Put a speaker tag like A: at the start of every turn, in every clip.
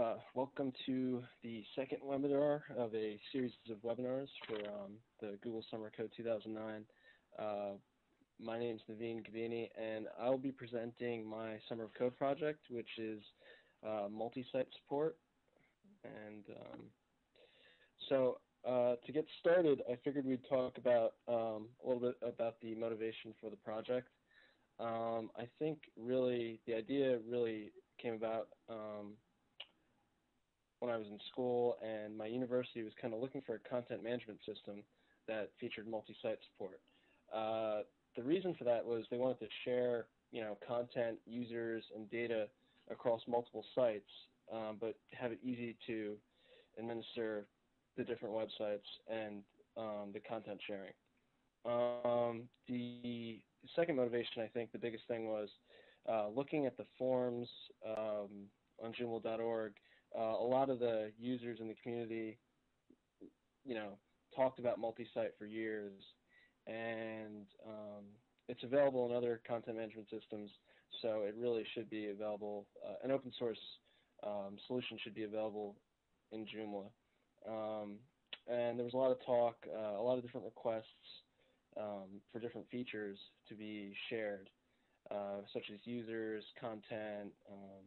A: Uh, welcome to the second webinar of a series of webinars for um, the Google Summer of Code 2009. Uh, my name is Naveen Gavini, and I'll be presenting my Summer of Code project, which is uh, multi-site support. And um, so uh, to get started, I figured we'd talk about um, a little bit about the motivation for the project. Um, I think really the idea really came about um, when I was in school, and my university was kind of looking for a content management system that featured multi-site support. Uh, the reason for that was they wanted to share, you know, content, users, and data across multiple sites, um, but have it easy to administer the different websites and um, the content sharing. Um, the second motivation, I think, the biggest thing was uh, looking at the forums um, on Joomla.org uh, a lot of the users in the community, you know, talked about multi-site for years, and um, it's available in other content management systems, so it really should be available. Uh, an open source um, solution should be available in Joomla. Um, and there was a lot of talk, uh, a lot of different requests um, for different features to be shared, uh, such as users, content, um,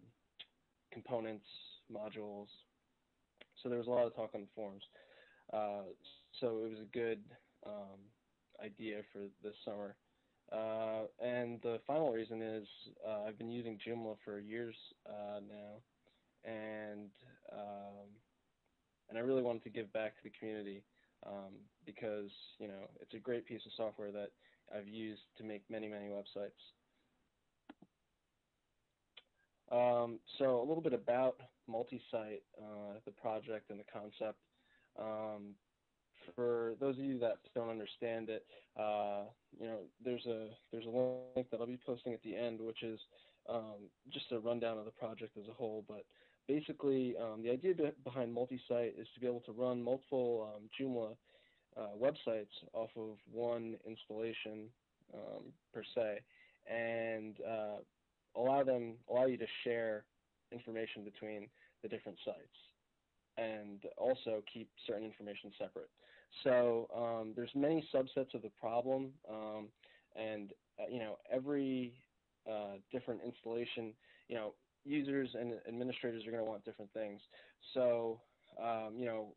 A: components, modules. So there was a lot of talk on the forums. Uh, so it was a good um, idea for this summer. Uh, and the final reason is uh, I've been using Joomla for years uh, now, and um, and I really wanted to give back to the community um, because you know it's a great piece of software that I've used to make many many websites. Um, so a little bit about multi-site, uh, the project and the concept. Um, for those of you that don't understand it, uh, you know, there's a there's a link that I'll be posting at the end, which is um, just a rundown of the project as a whole. But basically, um, the idea behind multi-site is to be able to run multiple um, Joomla uh, websites off of one installation um, per se, and uh, allow them allow you to share information between the different sites and also keep certain information separate. So um, there's many subsets of the problem, um, and uh, you know every uh, different installation, you know, users and administrators are going to want different things. So um, you know,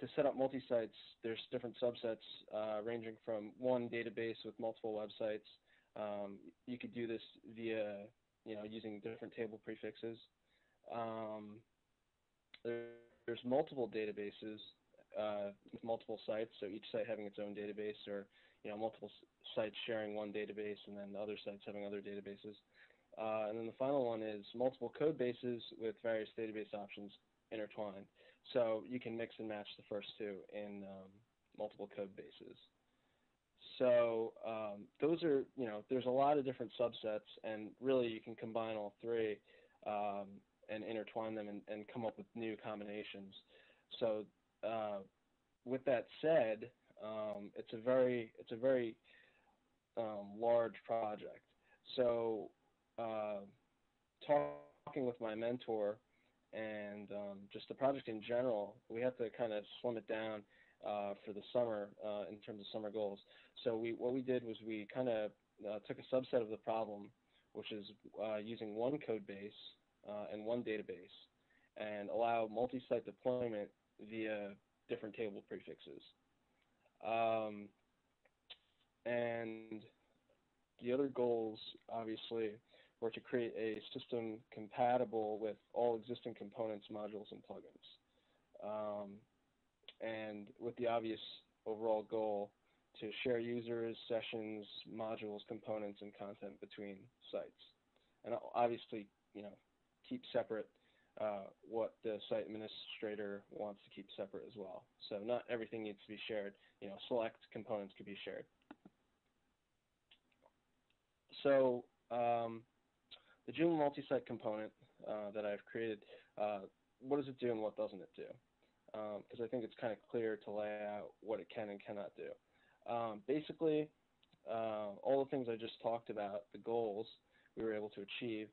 A: to set up multi-sites, there's different subsets uh, ranging from one database with multiple websites um, you could do this via, you know, using different table prefixes. Um, there, there's multiple databases uh, with multiple sites, so each site having its own database, or you know, multiple sites sharing one database, and then other sites having other databases. Uh, and then the final one is multiple code bases with various database options intertwined. So you can mix and match the first two in um, multiple code bases. So um, those are, you know, there's a lot of different subsets, and really you can combine all three um, and intertwine them and, and, come up with new combinations. So uh, with that said, um, it's a very, it's a very um, large project. So uh, talking with my mentor and um, just the project in general, we have to kind of slim it down uh, for the summer uh, in terms of summer goals. So we what we did was we kind of uh, took a subset of the problem, which is uh, using one code base uh, and one database, and allow multi-site deployment via different table prefixes. Um, and the other goals, obviously, were to create a system compatible with all existing components, modules, and plugins. Um, and with the obvious overall goal to share users, sessions, modules, components, and content between sites. And obviously, you know, keep separate uh, what the site administrator wants to keep separate as well. So not everything needs to be shared. You know, select components could be shared. So um, the Joomla multi-site component uh, that I've created, uh, what does it do and what doesn't it do? Because um, I think it's kind of clear to lay out what it can and cannot do. Um, basically, uh, all the things I just talked about, the goals we were able to achieve,